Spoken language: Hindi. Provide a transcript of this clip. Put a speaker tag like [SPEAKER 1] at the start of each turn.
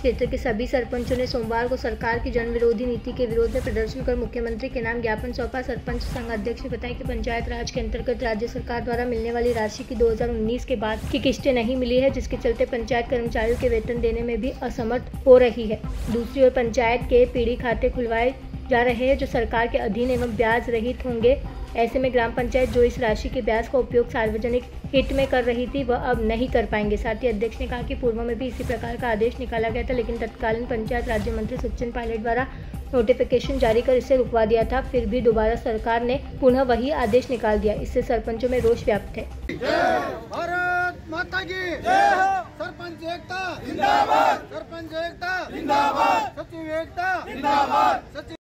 [SPEAKER 1] क्षेत्र के सभी सरपंचों ने सोमवार को सरकार की जन विरोधी नीति के विरोध में प्रदर्शन कर मुख्यमंत्री के नाम ज्ञापन सौंपा। सरपंच संघ अध्यक्ष ने बताया कि पंचायत राज के अंतर्गत राज्य सरकार द्वारा मिलने वाली राशि की 2019 के बाद की किस्तें नहीं मिली है, जिसके चलते पंचायत कर्मचारियों के वेतन देने में भी असमर्थ हो रही है। दूसरी ओर पंचायत के पीढ़ी खाते खुलवाए जा रहे हैं जो सरकार के अधीन एवं ब्याज रहित होंगे। ऐसे में ग्राम पंचायत जो इस राशि के ब्याज का उपयोग सार्वजनिक हित में कर रही थी वह अब नहीं कर पाएँगे। साथ ही अध्यक्ष ने कहा कि पूर्व में भी इसी प्रकार का आदेश निकाला गया था लेकिन तत्कालीन पंचायत राज्य मंत्री सचिन पायलट द्वारा नोटिफिकेशन जारी कर इसे रुकवा दिया था। फिर भी दोबारा सरकार ने पुनः वही आदेश निकाल दिया। इससे सरपंचों में रोष व्याप्त है।
[SPEAKER 2] भारत माता की सरपंच एकता। जिंदाबाद। सरपंच एकता। जिंदाबाद। सचिव एकता। जिंदाबाद। सचिव